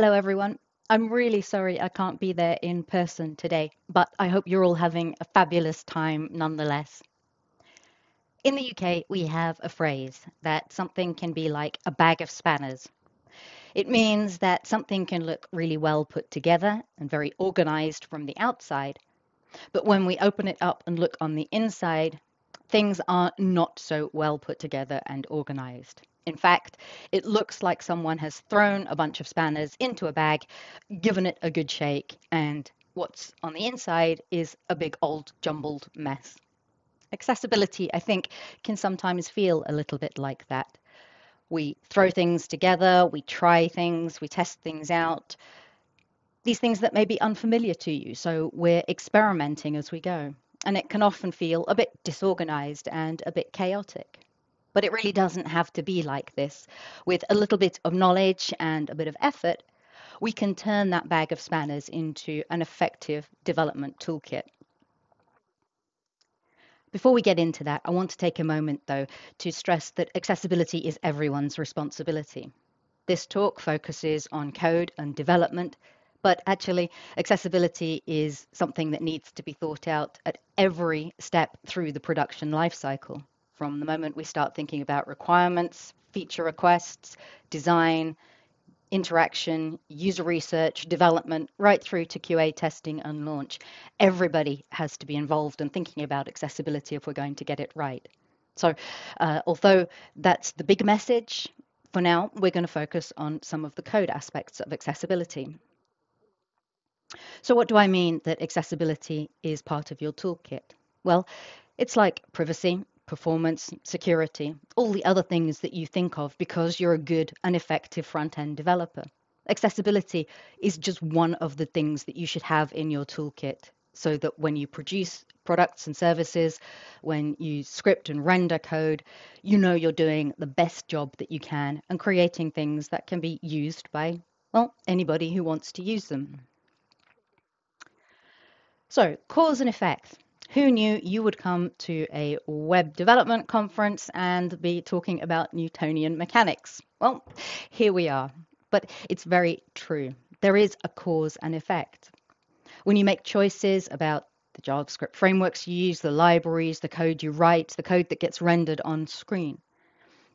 Hello, everyone. I'm really sorry I can't be there in person today, but I hope you're all having a fabulous time nonetheless. In the UK, we have a phrase that something can be like a bag of spanners. It means that something can look really well put together and very organized from the outside, but when we open it up and look on the inside, things are not so well put together and organized. In fact, it looks like someone has thrown a bunch of spanners into a bag, given it a good shake, and what's on the inside is a big old jumbled mess. Accessibility, I think, can sometimes feel a little bit like that. We throw things together, we try things, we test things out, these things that may be unfamiliar to you. So we're experimenting as we go. And it can often feel a bit disorganized and a bit chaotic. But it really doesn't have to be like this. With a little bit of knowledge and a bit of effort, we can turn that bag of spanners into an effective development toolkit. Before we get into that, I want to take a moment, though, to stress that accessibility is everyone's responsibility. This talk focuses on code and development, but actually, accessibility is something that needs to be thought out at every step through the production lifecycle. From the moment we start thinking about requirements, feature requests, design, interaction, user research, development, right through to QA testing and launch. Everybody has to be involved in thinking about accessibility if we're going to get it right. So, uh, although that's the big message, for now, we're going to focus on some of the code aspects of accessibility. So, what do I mean that accessibility is part of your toolkit? Well, it's like privacy, performance, security, all the other things that you think of because you're a good and effective front end developer. Accessibility is just one of the things that you should have in your toolkit so that when you produce products and services, when you script and render code, you know you're doing the best job that you can and creating things that can be used by, well, anybody who wants to use them. So, cause and effect. Who knew you would come to a web development conference and be talking about Newtonian mechanics? Well, here we are. But it's very true. There is a cause and effect. When you make choices about the JavaScript frameworks you use, the libraries, the code you write, the code that gets rendered on screen,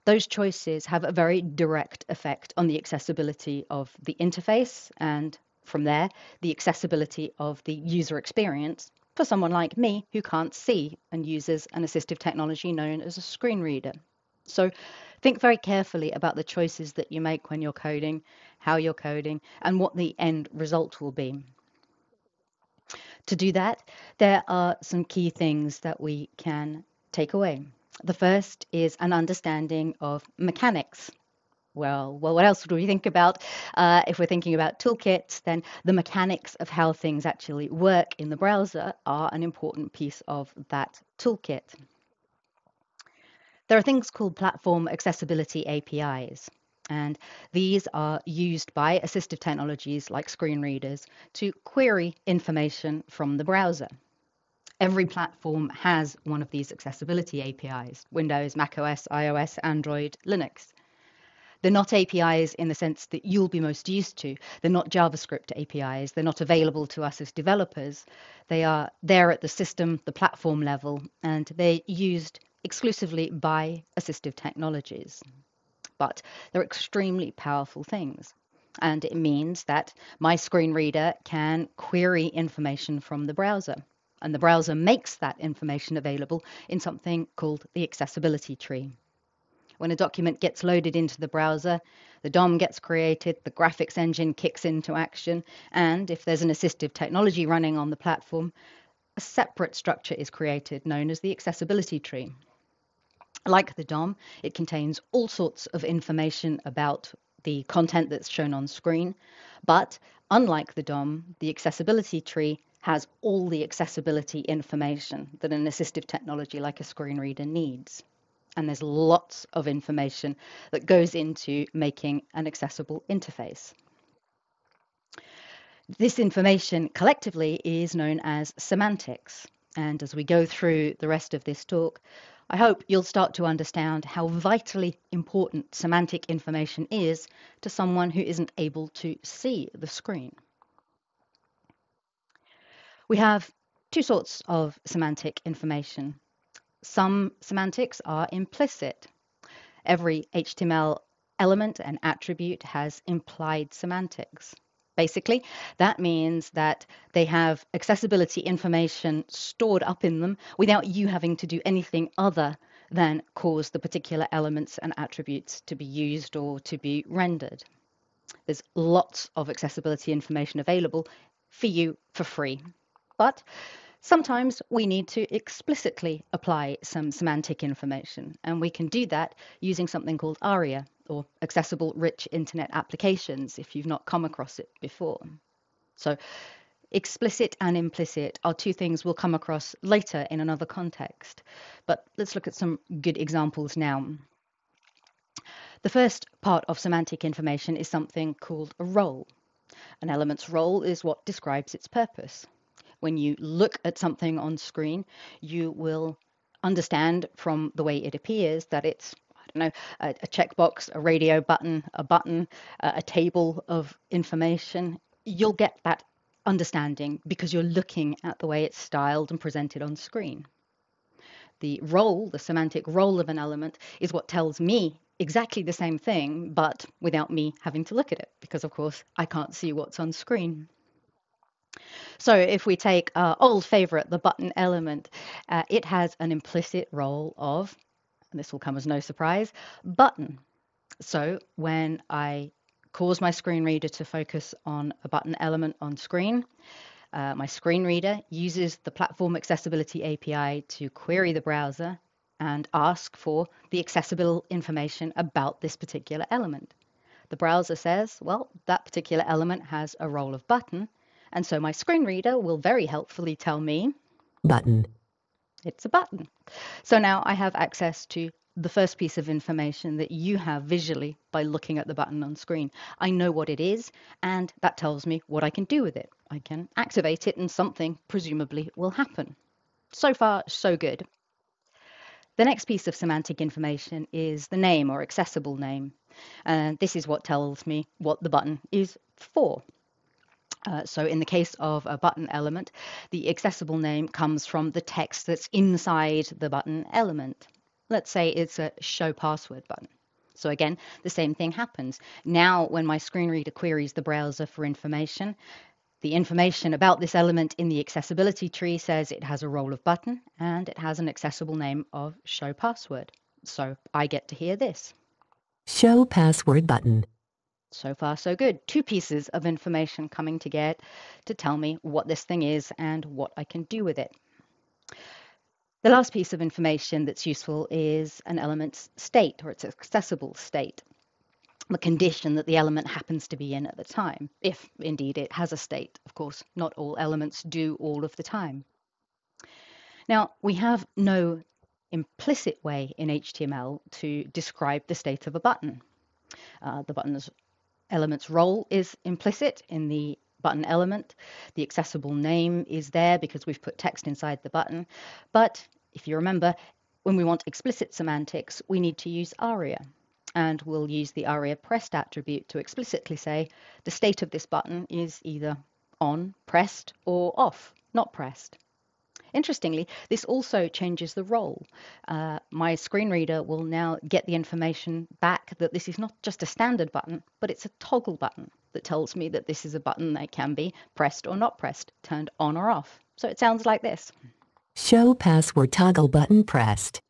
those choices have a very direct effect on the accessibility of the interface and from there, the accessibility of the user experience for someone like me who can't see and uses an assistive technology known as a screen reader. So think very carefully about the choices that you make when you're coding, how you're coding, and what the end result will be. To do that, there are some key things that we can take away. The first is an understanding of mechanics well, well, what else do we think about? Uh, if we're thinking about toolkits, then the mechanics of how things actually work in the browser are an important piece of that toolkit. There are things called platform accessibility APIs, and these are used by assistive technologies like screen readers to query information from the browser. Every platform has one of these accessibility APIs Windows, macOS, iOS, Android, Linux. They're not APIs in the sense that you'll be most used to. They're not JavaScript APIs. They're not available to us as developers. They are there at the system, the platform level, and they're used exclusively by assistive technologies. But they're extremely powerful things. And it means that my screen reader can query information from the browser. And the browser makes that information available in something called the accessibility tree. When a document gets loaded into the browser, the DOM gets created, the graphics engine kicks into action, and if there's an assistive technology running on the platform, a separate structure is created known as the accessibility tree. Like the DOM, it contains all sorts of information about the content that's shown on screen, but unlike the DOM, the accessibility tree has all the accessibility information that an assistive technology like a screen reader needs and there's lots of information that goes into making an accessible interface. This information collectively is known as semantics. And as we go through the rest of this talk, I hope you'll start to understand how vitally important semantic information is to someone who isn't able to see the screen. We have two sorts of semantic information. Some semantics are implicit. Every HTML element and attribute has implied semantics. Basically, that means that they have accessibility information stored up in them without you having to do anything other than cause the particular elements and attributes to be used or to be rendered. There's lots of accessibility information available for you for free. But sometimes we need to explicitly apply some semantic information, and we can do that using something called ARIA, or accessible rich internet applications if you've not come across it before. So explicit and implicit are two things we'll come across later in another context. But let's look at some good examples now. The first part of semantic information is something called a role. An element's role is what describes its purpose. When you look at something on screen, you will understand from the way it appears that it's I don't know, a, a checkbox, a radio button, a button, uh, a table of information, you'll get that understanding because you're looking at the way it's styled and presented on screen. The role, the semantic role of an element, is what tells me exactly the same thing, but without me having to look at it, because of course I can't see what's on screen. So if we take our old favorite, the button element, uh, it has an implicit role of and this will come as no surprise, button. So when I cause my screen reader to focus on a button element on screen, uh, my screen reader uses the Platform Accessibility API to query the browser and ask for the accessible information about this particular element. The browser says, well, that particular element has a role of button, and so my screen reader will very helpfully tell me button it's a button. So now I have access to the first piece of information that you have visually by looking at the button on screen. I know what it is, and that tells me what I can do with it. I can activate it, and something presumably will happen. So far, so good. The next piece of semantic information is the name or accessible name. And this is what tells me what the button is for. Uh, so in the case of a button element, the accessible name comes from the text that's inside the button element. Let's say it's a show password button. So again, the same thing happens. Now, when my screen reader queries the browser for information, the information about this element in the accessibility tree says it has a role of button and it has an accessible name of show password. So I get to hear this. Show password button. So far, so good. Two pieces of information coming together to tell me what this thing is and what I can do with it. The last piece of information that's useful is an element's state or its accessible state, the condition that the element happens to be in at the time, if indeed it has a state. Of course, not all elements do all of the time. Now, we have no implicit way in HTML to describe the state of a button. Uh, the button's element's role is implicit in the button element. The accessible name is there because we've put text inside the button. But if you remember, when we want explicit semantics, we need to use ARIA. And we'll use the ARIA pressed attribute to explicitly say the state of this button is either on, pressed, or off, not pressed. Interestingly, this also changes the role. Uh, my screen reader will now get the information back that this is not just a standard button, but it's a toggle button that tells me that this is a button that can be pressed or not pressed, turned on or off. So it sounds like this. Show password toggle button pressed.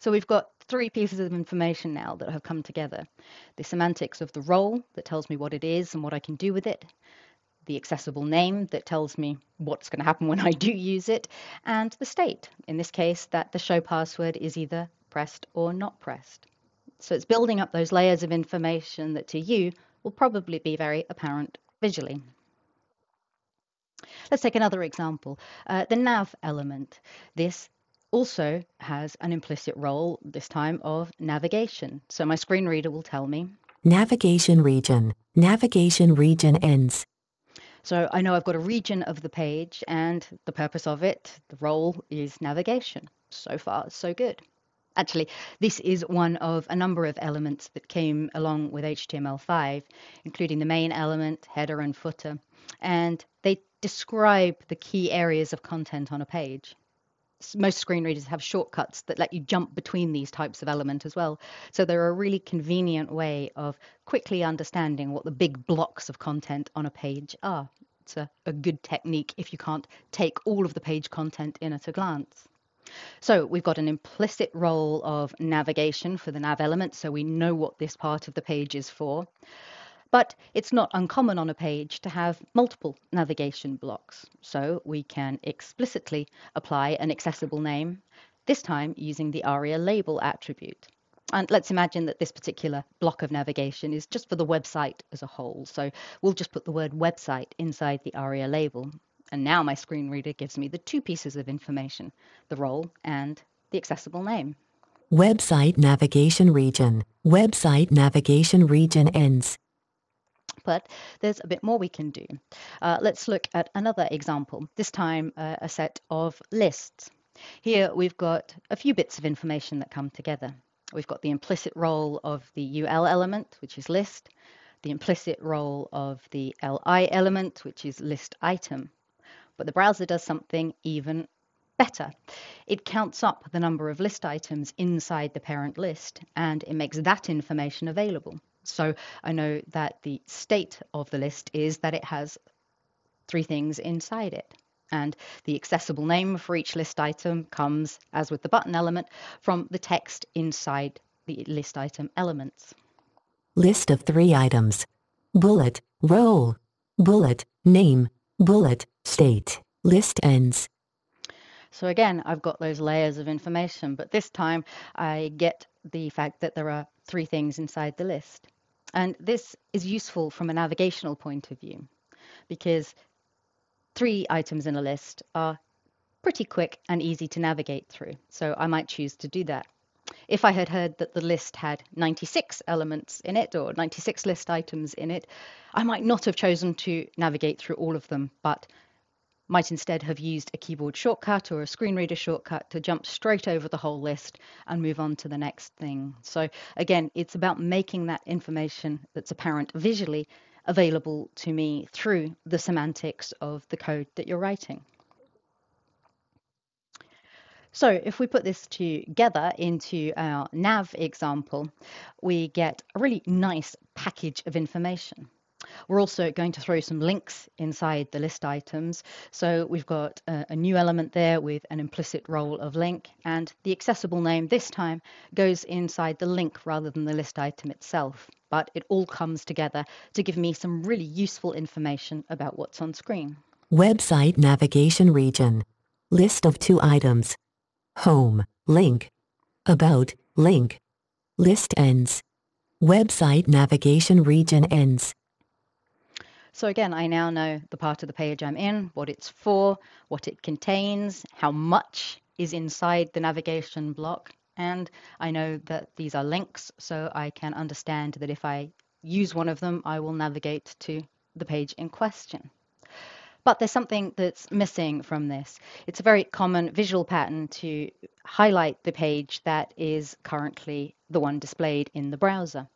So we've got three pieces of information now that have come together. The semantics of the role that tells me what it is and what I can do with it, the accessible name that tells me what's going to happen when I do use it, and the state, in this case, that the show password is either pressed or not pressed. So it's building up those layers of information that to you will probably be very apparent visually. Let's take another example. Uh, the nav element. This also has an implicit role, this time of navigation. So my screen reader will tell me Navigation region. Navigation region ends. So I know I've got a region of the page and the purpose of it, the role is navigation. So far, so good. Actually, this is one of a number of elements that came along with HTML5, including the main element, header, and footer, and they describe the key areas of content on a page. Most screen readers have shortcuts that let you jump between these types of element as well. So they're a really convenient way of quickly understanding what the big blocks of content on a page are. It's a, a good technique if you can't take all of the page content in at a glance. So we've got an implicit role of navigation for the nav element, so we know what this part of the page is for. But it's not uncommon on a page to have multiple navigation blocks, so we can explicitly apply an accessible name, this time using the ARIA label attribute. And let's imagine that this particular block of navigation is just for the website as a whole. So we'll just put the word website inside the ARIA label. And now my screen reader gives me the two pieces of information, the role and the accessible name. Website navigation region. Website navigation region ends. But there's a bit more we can do. Uh, let's look at another example, this time uh, a set of lists. Here we've got a few bits of information that come together. We've got the implicit role of the UL element, which is list, the implicit role of the LI element, which is list item. But the browser does something even better. It counts up the number of list items inside the parent list and it makes that information available. So I know that the state of the list is that it has three things inside it. And the accessible name for each list item comes, as with the button element, from the text inside the list item elements. List of three items. Bullet, role, bullet, name, bullet, state. List ends. So again, I've got those layers of information, but this time I get the fact that there are three things inside the list. And this is useful from a navigational point of view because three items in a list are pretty quick and easy to navigate through. So I might choose to do that. If I had heard that the list had 96 elements in it or 96 list items in it, I might not have chosen to navigate through all of them, but might instead have used a keyboard shortcut or a screen reader shortcut to jump straight over the whole list and move on to the next thing. So again, it's about making that information that's apparent visually available to me through the semantics of the code that you're writing. So if we put this together into our nav example, we get a really nice package of information. We're also going to throw some links inside the list items. So we've got a, a, new element there with an implicit role of link and the accessible name this time goes inside the link rather than the list item itself. But it all comes together to give me some really useful information about what's on screen. Website navigation region. List of two items. Home, link. About, link. List ends. Website navigation region ends. So again, I now know the part of the page I'm in, what it's for, what it contains, how much is inside the navigation block, and I know that these are links, so I can understand that if I use one of them, I will navigate to the page in question. But there's something that's missing from this. It's a very common visual pattern to highlight the page that is currently the one displayed in the browser.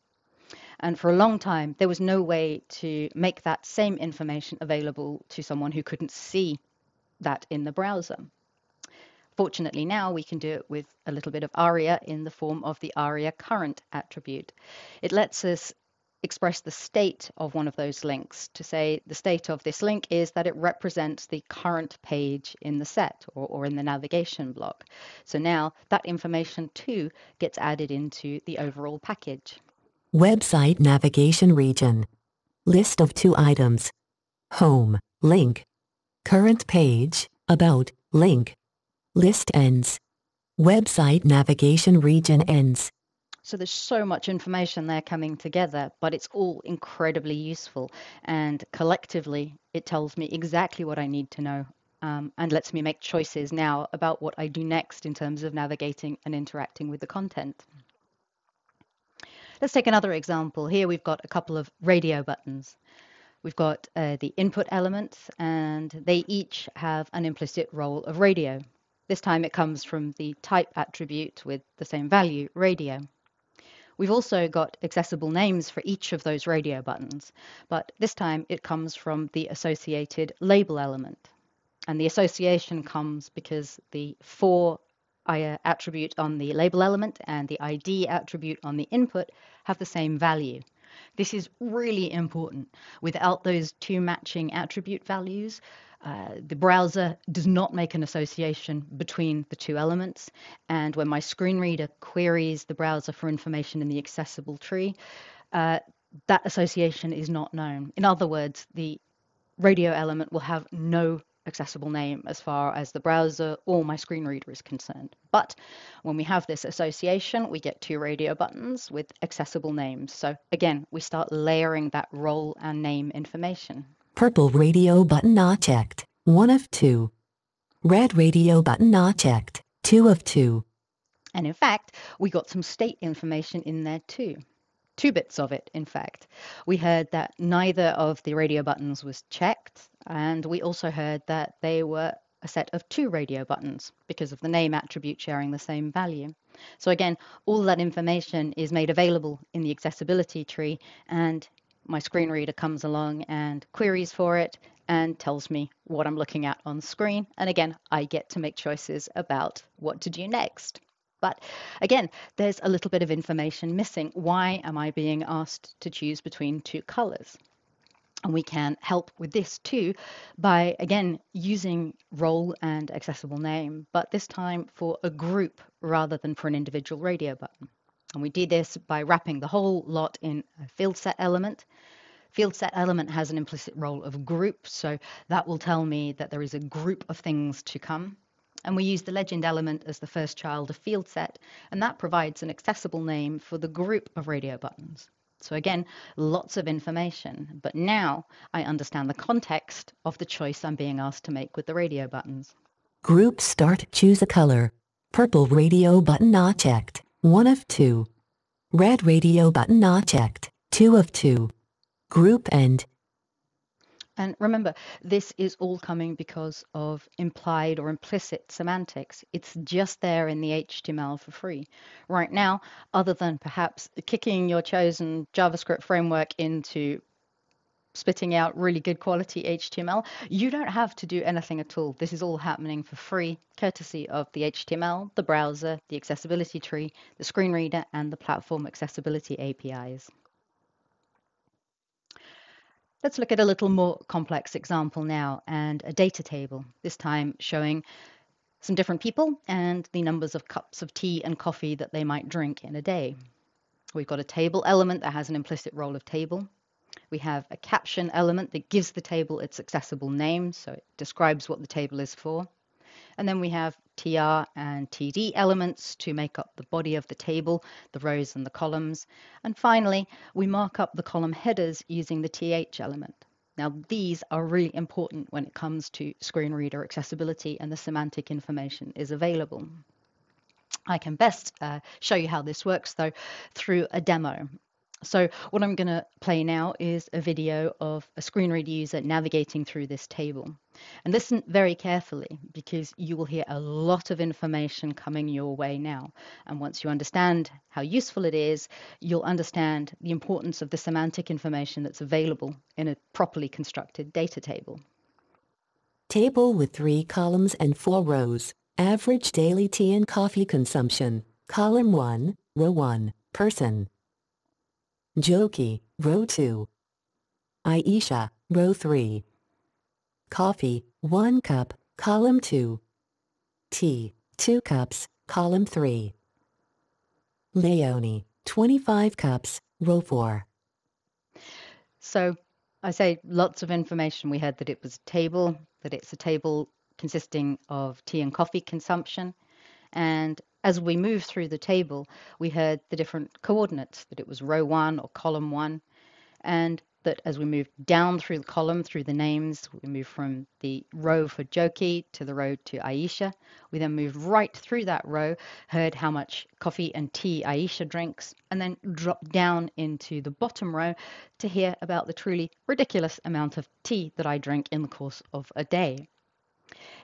And for a long time, there was no way to make that same information available to someone who couldn't see that in the browser. Fortunately, now we can do it with a little bit of ARIA in the form of the ARIA current attribute. It lets us express the state of one of those links to say the state of this link is that it represents the current page in the set or, or in the navigation block. So now that information too gets added into the overall package. Website navigation region. List of two items. Home, link. Current page, about, link. List ends. Website navigation region ends. So there's so much information there coming together, but it's all incredibly useful. And collectively, it tells me exactly what I need to know um, and lets me make choices now about what I do next in terms of navigating and interacting with the content. Let's take another example. Here we've got a couple of radio buttons. We've got uh, the input elements and they each have an implicit role of radio. This time it comes from the type attribute with the same value, radio. We've also got accessible names for each of those radio buttons, but this time it comes from the associated label element. And the association comes because the for uh, attribute on the label element and the ID attribute on the input have the same value. This is really important. Without those two matching attribute values, uh, the browser does not make an association between the two elements. And when my screen reader queries the browser for information in the accessible tree, uh, that association is not known. In other words, the radio element will have no accessible name as far as the browser or my screen reader is concerned. But when we have this association, we get two radio buttons with accessible names. So again, we start layering that role and name information. Purple radio button not checked. 1 of 2. Red radio button not checked. 2 of 2. And in fact, we got some state information in there too. Two bits of it, in fact. We heard that neither of the radio buttons was checked, and we also heard that they were a set of two radio buttons because of the name attribute sharing the same value. So again, all that information is made available in the accessibility tree and my screen reader comes along and queries for it and tells me what I'm looking at on screen. And again, I get to make choices about what to do next. But again, there's a little bit of information missing. Why am I being asked to choose between two colors? And we can help with this too by, again, using role and accessible name, but this time for a group rather than for an individual radio button. And we do this by wrapping the whole lot in a field set element. Field set element has an implicit role of group, so that will tell me that there is a group of things to come. And we use the legend element as the first child of field set, and that provides an accessible name for the group of radio buttons. So again, lots of information, but now I understand the context of the choice I'm being asked to make with the radio buttons. Group start choose a color. Purple radio button not checked. 1 of 2. Red radio button not checked. 2 of 2. Group end. And remember, this is all coming because of implied or implicit semantics. It's just there in the HTML for free. Right now, other than perhaps kicking your chosen JavaScript framework into spitting out really good quality HTML, you don't have to do anything at all. This is all happening for free, courtesy of the HTML, the browser, the accessibility tree, the screen reader, and the platform accessibility APIs. Let's look at a little more complex example now and a data table, this time showing some different people and the numbers of cups of tea and coffee that they might drink in a day. We've got a table element that has an implicit role of table. We have a caption element that gives the table its accessible name, so it describes what the table is for. And then we have TR and TD elements to make up the body of the table, the rows and the columns. And finally, we mark up the column headers using the TH element. Now, these are really important when it comes to screen reader accessibility and the semantic information is available. I can best uh, show you how this works though through a demo. So what I'm going to play now is a video of a screen reader user navigating through this table. And listen very carefully because you will hear a lot of information coming your way now. And once you understand how useful it is, you'll understand the importance of the semantic information that's available in a properly constructed data table. Table with three columns and four rows. Average daily tea and coffee consumption. Column 1, row 1, person. Joki, row 2. Aisha, row 3. Coffee, 1 cup, column 2. Tea, 2 cups, column 3. Leonie, 25 cups, row 4. So I say lots of information. We heard that it was a table, that it's a table consisting of tea and coffee consumption, and as we move through the table, we heard the different coordinates, that it was row one or column one, and that as we move down through the column, through the names, we move from the row for Joki to the row to Aisha. We then moved right through that row, heard how much coffee and tea Aisha drinks, and then dropped down into the bottom row to hear about the truly ridiculous amount of tea that I drink in the course of a day.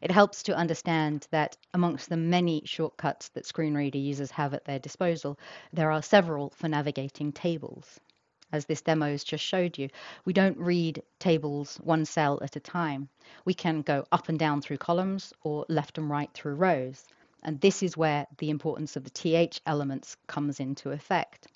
It helps to understand that amongst the many shortcuts that screen reader users have at their disposal, there are several for navigating tables. As this demo has just showed you, we don't read tables one cell at a time. We can go up and down through columns or left and right through rows. And this is where the importance of the TH elements comes into effect.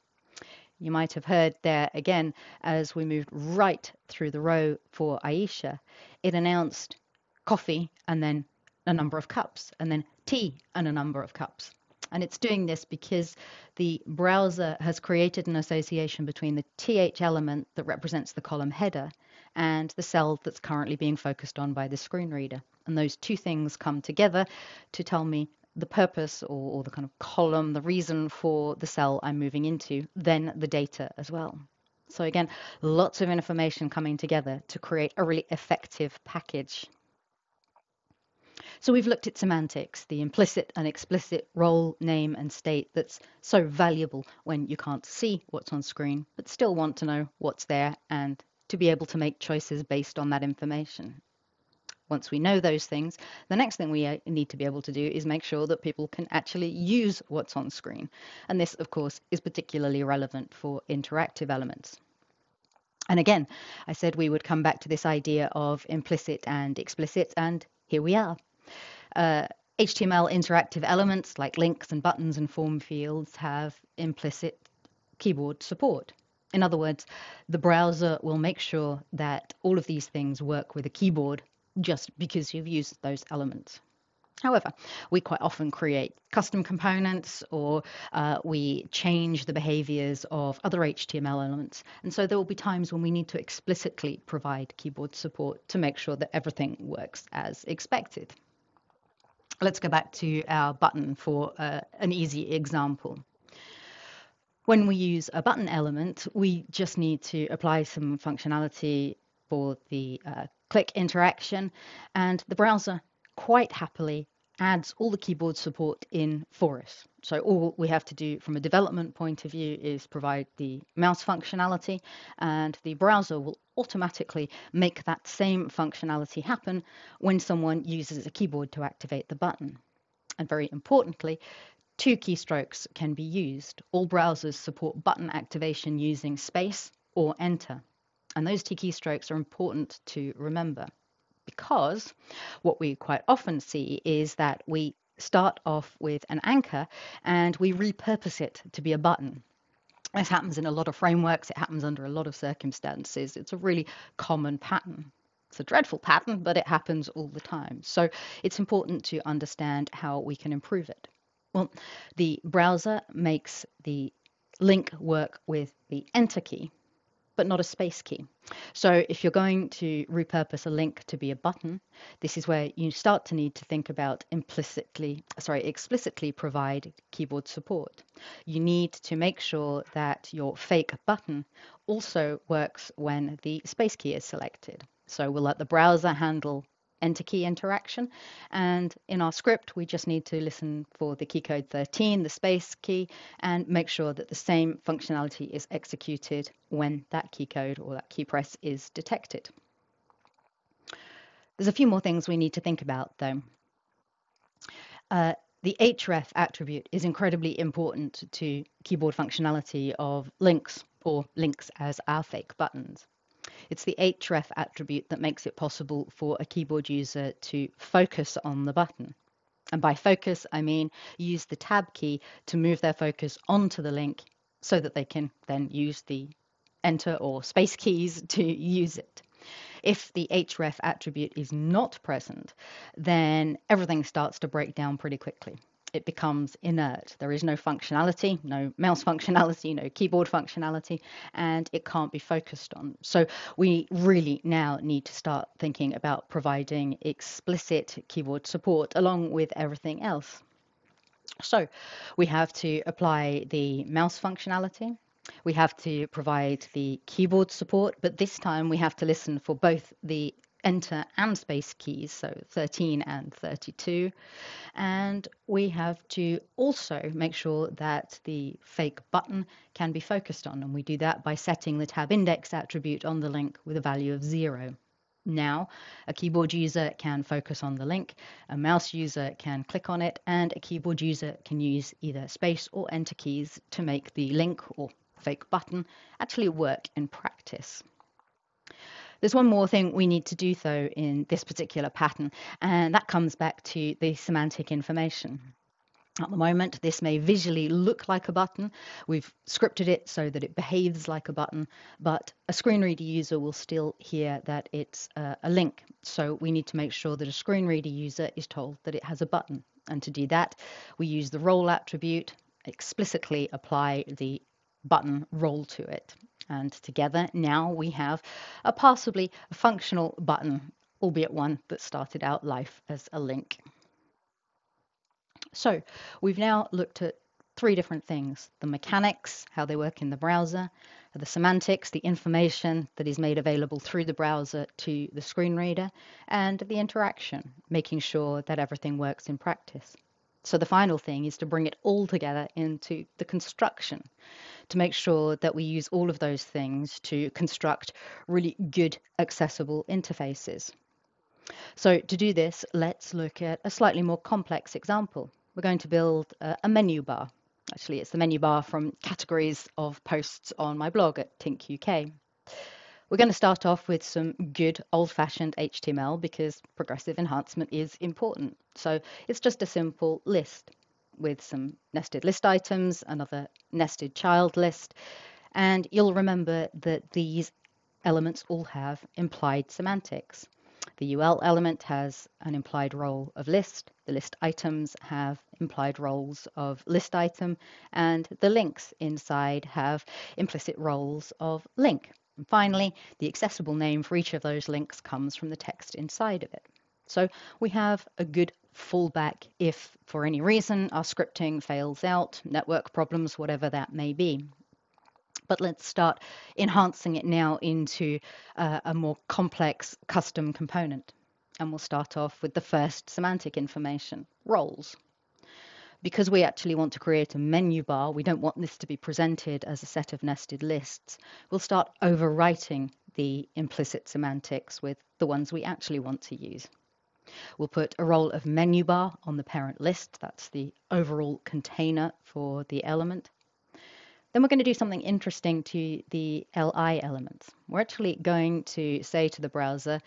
You might have heard there again, as we moved right through the row for Aisha, it announced coffee and then a number of cups, and then tea and a number of cups. And it's doing this because the browser has created an association between the TH element that represents the column header and the cell that's currently being focused on by the screen reader. And those two things come together to tell me the purpose or, or the kind of column, the reason for the cell I'm moving into, then the data as well. So again, lots of information coming together to create a really effective package. So we've looked at semantics, the implicit and explicit role, name, and state that's so valuable when you can't see what's on screen, but still want to know what's there and to be able to make choices based on that information. Once we know those things, the next thing we uh, need to be able to do is make sure that people can actually use what's on screen. And this, of course, is particularly relevant for interactive elements. And again, I said we would come back to this idea of implicit and explicit, and here we are. Uh, HTML interactive elements like links and buttons and form fields have implicit keyboard support. In other words, the browser will make sure that all of these things work with a keyboard just because you've used those elements. However, we quite often create custom components or uh, we change the behaviors of other HTML elements. And so there will be times when we need to explicitly provide keyboard support to make sure that everything works as expected. Let's go back to our button for uh, an easy example. When we use a button element, we just need to apply some functionality for the uh, click interaction, and the browser quite happily adds all the keyboard support in for us. So all we have to do from a development point of view is provide the mouse functionality and the browser will automatically make that same functionality happen when someone uses a keyboard to activate the button. And very importantly, two keystrokes can be used. All browsers support button activation using space or enter. And those two keystrokes are important to remember because what we quite often see is that we start off with an anchor and we repurpose it to be a button. This happens in a lot of frameworks, it happens under a lot of circumstances. It's a really common pattern. It's a dreadful pattern, but it happens all the time. So it's important to understand how we can improve it. Well, the browser makes the link work with the enter key but not a space key. So if you're going to repurpose a link to be a button, this is where you start to need to think about implicitly, sorry, explicitly provide keyboard support. You need to make sure that your fake button also works when the space key is selected. So we'll let the browser handle enter key interaction. And in our script, we just need to listen for the key code 13, the space key, and make sure that the same functionality is executed when that key code or that key press is detected. There's a few more things we need to think about though. Uh, the href attribute is incredibly important to keyboard functionality of links or links as our fake buttons. It's the href attribute that makes it possible for a keyboard user to focus on the button. And by focus, I mean use the tab key to move their focus onto the link so that they can then use the enter or space keys to use it. If the href attribute is not present, then everything starts to break down pretty quickly it becomes inert. There is no functionality, no mouse functionality, no keyboard functionality, and it can't be focused on. So we really now need to start thinking about providing explicit keyboard support along with everything else. So we have to apply the mouse functionality. We have to provide the keyboard support, but this time we have to listen for both the enter and space keys, so 13 and 32. And we have to also make sure that the fake button can be focused on. And we do that by setting the tab index attribute on the link with a value of zero. Now, a keyboard user can focus on the link, a mouse user can click on it, and a keyboard user can use either space or enter keys to make the link or fake button actually work in practice. There's one more thing we need to do though in this particular pattern, and that comes back to the semantic information. At the moment, this may visually look like a button. We've scripted it so that it behaves like a button, but a screen reader user will still hear that it's uh, a link. So we need to make sure that a screen reader user is told that it has a button. And to do that, we use the role attribute, explicitly apply the button role to it. And together now we have a passably functional button, albeit one that started out life as a link. So we've now looked at three different things the mechanics, how they work in the browser, the semantics, the information that is made available through the browser to the screen reader, and the interaction, making sure that everything works in practice. So the final thing is to bring it all together into the construction to make sure that we use all of those things to construct really good accessible interfaces. So to do this, let's look at a slightly more complex example we're going to build a, a menu bar. Actually, it's the menu bar from categories of posts on my blog at Tink UK. We're going to start off with some good old fashioned HTML because progressive enhancement is important. So it's just a simple list with some nested list items, another nested child list. And you'll remember that these elements all have implied semantics. The UL element has an implied role of list, the list items have implied roles of list item, and the links inside have implicit roles of link. And finally, the accessible name for each of those links comes from the text inside of it. So we have a good fallback if, for any reason, our scripting fails out, network problems, whatever that may be but let's start enhancing it now into uh, a more complex custom component. And we'll start off with the first semantic information, roles. Because we actually want to create a menu bar, we don't want this to be presented as a set of nested lists. We'll start overwriting the implicit semantics with the ones we actually want to use. We'll put a role of menu bar on the parent list. That's the overall container for the element. Then we're going to do something interesting to the LI elements. We're actually going to say to the browser,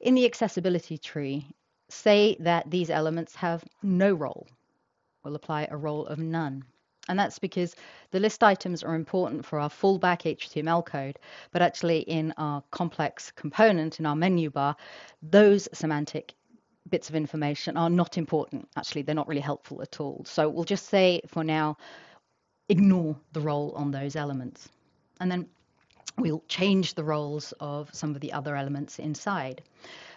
in the accessibility tree, say that these elements have no role. We'll apply a role of none. And that's because the list items are important for our fallback HTML code, but actually in our complex component, in our menu bar, those semantic bits of information are not important. Actually, they're not really helpful at all. So we'll just say for now, ignore the role on those elements. And then we'll change the roles of some of the other elements inside.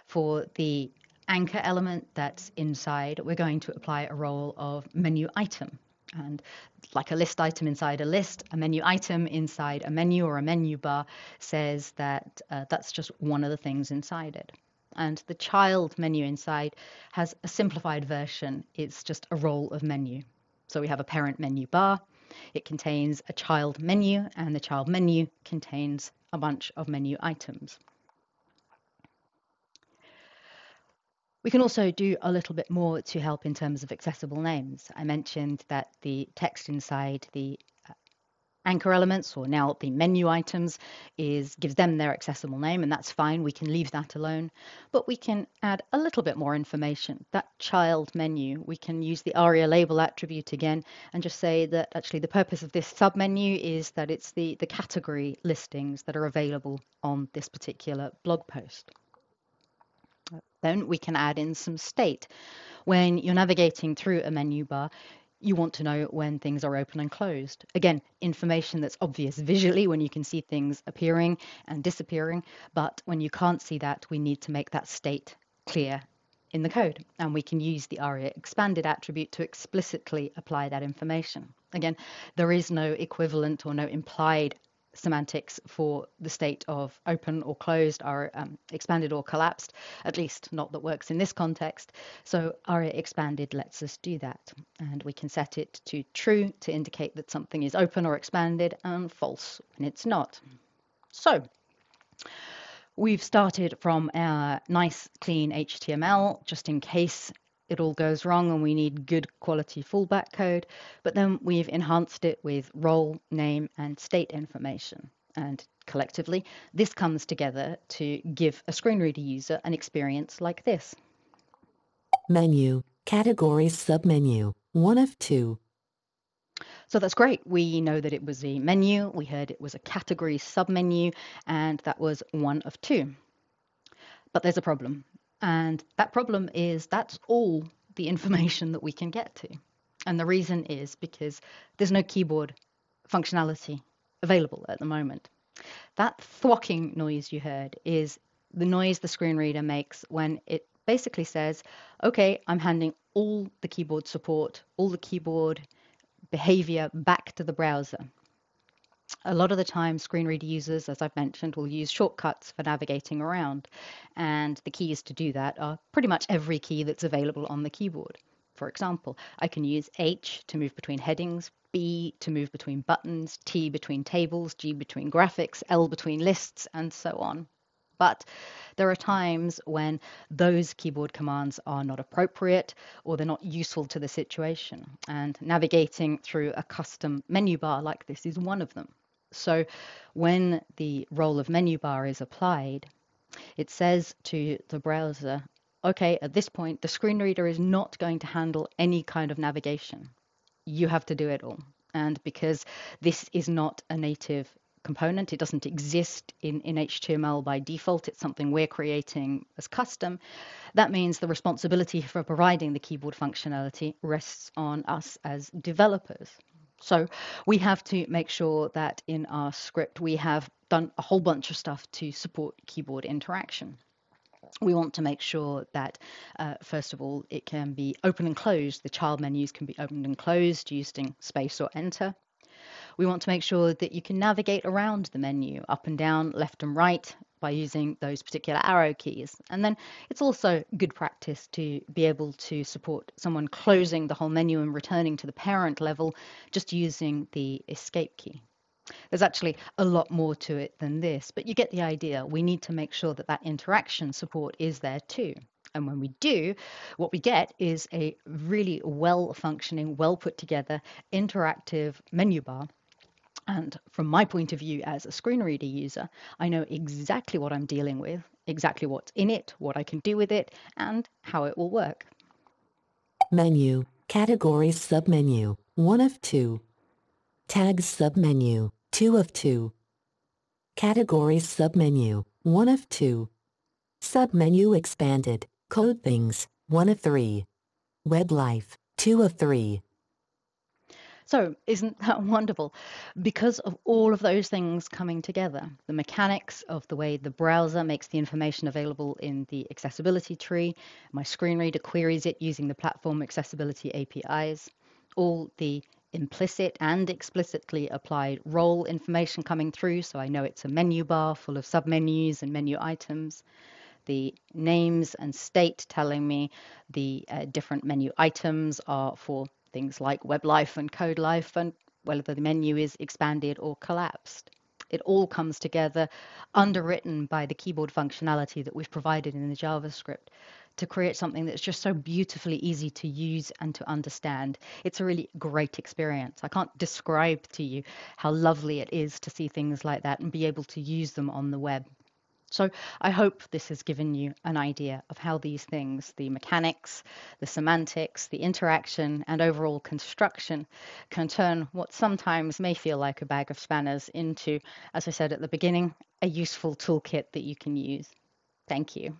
For the anchor element that's inside, we're going to apply a role of menu item. And like a list item inside a list, a menu item inside a menu or a menu bar says that uh, that's just one of the things inside it. And the child menu inside has a simplified version. It's just a role of menu. So we have a parent menu bar, it contains a child menu, and the child menu contains a bunch of menu items. We can also do a little bit more to help in terms of accessible names. I mentioned that the text inside the anchor elements or now the menu items is gives them their accessible name and that's fine. We can leave that alone. But we can add a little bit more information. That child menu we can use the aria label attribute again and just say that actually the purpose of this submenu is that it's the the category listings that are available on this particular blog post. Then we can add in some state. When you're navigating through a menu bar you want to know when things are open and closed. Again, information that's obvious visually when you can see things appearing and disappearing, but when you can't see that, we need to make that state clear in the code. And we can use the ARIA expanded attribute to explicitly apply that information. Again, there is no equivalent or no implied semantics for the state of open or closed are um, expanded or collapsed, at least not that works in this context. So aria expanded lets us do that. And we can set it to true to indicate that something is open or expanded and false when it's not. So We've started from our nice clean HTML just in case it all goes wrong and we need good quality fallback code, but then we've enhanced it with role, name, and state information. And collectively, this comes together to give a screen reader user an experience like this. Menu, categories submenu, one of two. So that's great. We know that it was a menu, we heard it was a category submenu, and that was one of two. But there's a problem. And that problem is that's all the information that we can get to. And the reason is because there's no keyboard functionality available at the moment. That thwacking noise you heard is the noise the screen reader makes when it basically says, okay, I'm handing all the keyboard support, all the keyboard behavior back to the browser a lot of the time, screen reader users, as I've mentioned, will use shortcuts for navigating around. And the keys to do that are pretty much every key that's available on the keyboard. For example, I can use H to move between headings, B to move between buttons, T between tables, G between graphics, L between lists, and so on. But there are times when those keyboard commands are not appropriate or they're not useful to the situation. And navigating through a custom menu bar like this is one of them. So when the role of menu bar is applied, it says to the browser, okay, at this point, the screen reader is not going to handle any kind of navigation. You have to do it all. And because this is not a native component. It doesn't exist in, in HTML by default. It's something we're creating as custom. That means the responsibility for providing the keyboard functionality rests on us as developers. So we have to make sure that in our script we have done a whole bunch of stuff to support keyboard interaction. We want to make sure that, uh, first of all, it can be open and closed. The child menus can be opened and closed using space or enter. We want to make sure that you can navigate around the menu up and down, left and right by using those particular arrow keys. And then it's also good practice to be able to support someone closing the whole menu and returning to the parent level just using the escape key. There's actually a lot more to it than this, but you get the idea. We need to make sure that that interaction support is there too. And when we do, what we get is a really well functioning, well put together interactive menu bar and from my point of view as a screen reader user, I know exactly what I'm dealing with, exactly what's in it, what I can do with it, and how it will work. Menu, Categories submenu, 1 of 2. Tags submenu, 2 of 2. Categories submenu, 1 of 2. Submenu expanded, Code Things, 1 of 3. Web Life, 2 of 3. So, isn't that wonderful? Because of all of those things coming together, the mechanics of the way the browser makes the information available in the accessibility tree, my screen reader queries it using the platform accessibility APIs, all the implicit and explicitly applied role information coming through, so I know it's a menu bar full of submenus and menu items the names and state telling me the uh, different menu items are for things like web life and code life and whether the menu is expanded or collapsed. It all comes together underwritten by the keyboard functionality that we've provided in the JavaScript to create something that's just so beautifully easy to use and to understand. It's a really great experience. I can't describe to you how lovely it is to see things like that and be able to use them on the web. So I hope this has given you an idea of how these things, the mechanics, the semantics, the interaction, and overall construction, can turn what sometimes may feel like a bag of spanners into, as I said at the beginning, a useful toolkit that you can use. Thank you.